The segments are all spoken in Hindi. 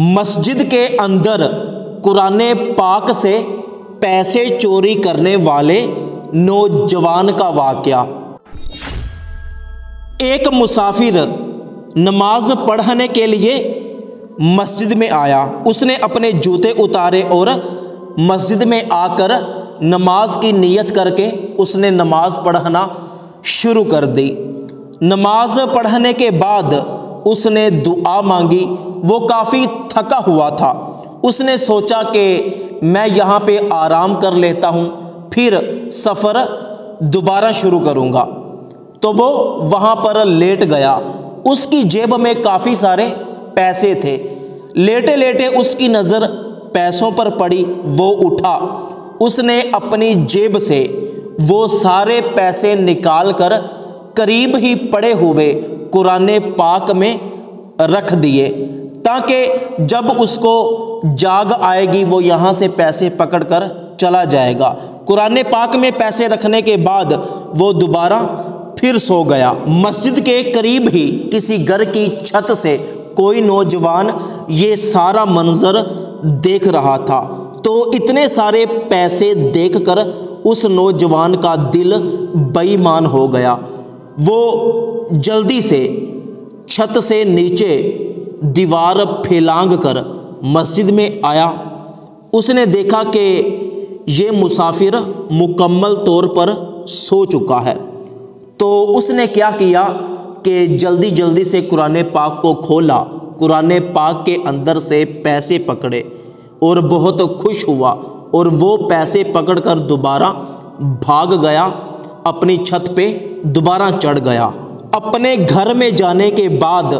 मस्जिद के अंदर कुरान पाक से पैसे चोरी करने वाले नौजवान का वाक़ एक मुसाफिर नमाज़ पढ़ने के लिए मस्जिद में आया। उसने अपने जूते उतारे और मस्जिद में आकर नमाज़ की नीयत करके उसने नमाज़ पढ़ना शुरू कर दी। नमाज़ पढ़ने के बाद उसने दुआ मांगी, वो काफ़ी थका हुआ था। उसने सोचा कि मैं यहाँ पे आराम कर लेता हूँ, फिर सफ़र दोबारा शुरू करूँगा। तो वो वहाँ पर लेट गया। उसकी जेब में काफ़ी सारे पैसे थे। लेटे लेटे उसकी नज़र पैसों पर पड़ी, वो उठा। उसने अपनी जेब से वो सारे पैसे निकाल कर करीब ही पड़े हुए कुरान पाक में रख दिए, ताकि जब उसको जाग आएगी, वो यहाँ से पैसे पकड़ कर चला जाएगा। कुरान पाक में पैसे रखने के बाद वो दोबारा फिर सो गया। मस्जिद के करीब ही किसी घर की छत से कोई नौजवान ये सारा मंजर देख रहा था। तो इतने सारे पैसे देखकर उस नौजवान का दिल बेईमान हो गया। वो जल्दी से छत से नीचे दीवार फैलांग कर मस्जिद में आया। उसने देखा कि ये मुसाफिर मुकम्मल तौर पर सो चुका है। तो उसने क्या किया कि जल्दी जल्दी से कुरान पाक को खोला। कुरान पाक के अंदर से पैसे पकड़े और बहुत खुश हुआ और वो पैसे पकड़कर दोबारा भाग गया अपनी छत पे। दोबारा चढ़ गया। अपने घर में जाने के बाद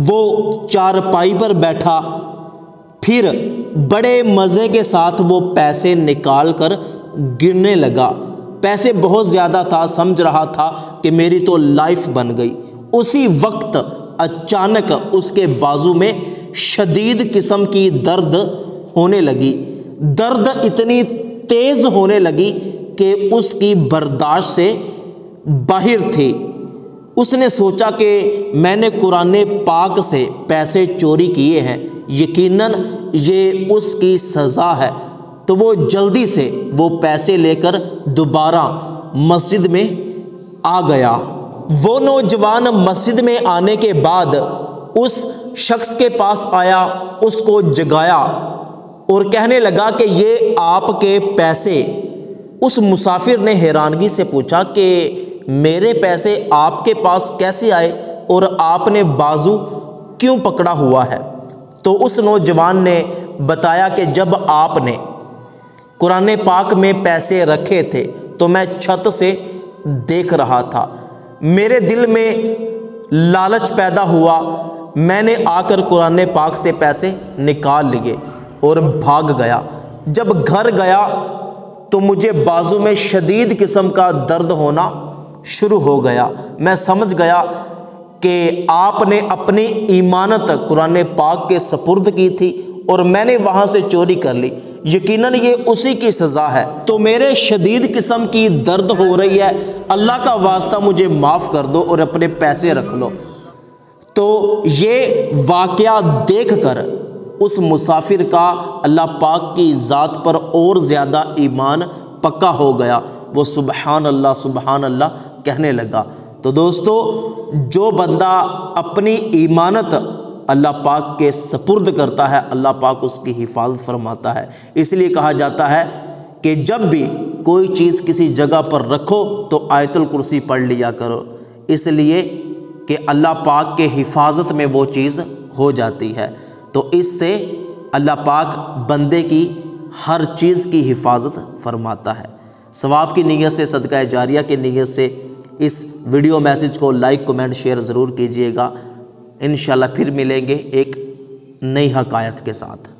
वो चारपाई पर बैठा। फिर बड़े मज़े के साथ वो पैसे निकाल कर गिरने लगा। पैसे बहुत ज़्यादा था, समझ रहा था कि मेरी तो लाइफ बन गई। उसी वक्त अचानक उसके बाजू में शदीद किस्म की दर्द होने लगी। दर्द इतनी तेज़ होने लगी कि उसकी बर्दाश्त से बाहर थी। उसने सोचा कि मैंने कुरान पाक से पैसे चोरी किए हैं, यकीनन ये उसकी सज़ा है। तो वो जल्दी से वो पैसे लेकर दोबारा मस्जिद में आ गया। वो नौजवान मस्जिद में आने के बाद उस शख्स के पास आया, उसको जगाया और कहने लगा कि ये आपके पैसे। उस मुसाफिर ने हैरानगी से पूछा कि मेरे पैसे आपके पास कैसे आए और आपने बाजू क्यों पकड़ा हुआ है? तो उस नौजवान ने बताया कि जब आपने कुरान पाक में पैसे रखे थे तो मैं छत से देख रहा था। मेरे दिल में लालच पैदा हुआ। मैंने आकर कुरान पाक से पैसे निकाल लिए और भाग गया। जब घर गया तो मुझे बाजू में शदीद किस्म का दर्द होना शुरू हो गया। मैं समझ गया कि आपने अपनी ईमानत कुरान पाक के सपुर्द की थी और मैंने वहाँ से चोरी कर ली। यकीनन ये उसी की सज़ा है। तो मेरे शदीद किस्म की दर्द हो रही है। अल्लाह का वास्ता मुझे माफ़ कर दो और अपने पैसे रख लो। तो ये वाक़ देख कर उस मुसाफिर का अल्लाह पाक की ज़ात पर और ज़्यादा ईमान पक्का हो गया। वो सुबहान अल्लाह सुबहान अल्लाह कहने लगा। तो दोस्तों, जो बंदा अपनी ईमानत अल्लाह पाक के सपुर्द करता है, अल्लाह पाक उसकी हिफाजत फरमाता है। इसलिए कहा जाता है कि जब भी कोई चीज़ किसी जगह पर रखो तो आयतुल कुर्सी पढ़ लिया करो। इसलिए कि अल्लाह पाक के हिफाजत में वो चीज़ हो जाती है। तो इससे अल्लाह पाक बंदे की हर चीज़ की हिफाजत फरमाता है। सवाब की नीयत से, सदका जारिया की नीयत से इस वीडियो मैसेज को लाइक, कमेंट, शेयर ज़रूर कीजिएगा। इन फिर मिलेंगे एक नई हकायत के साथ।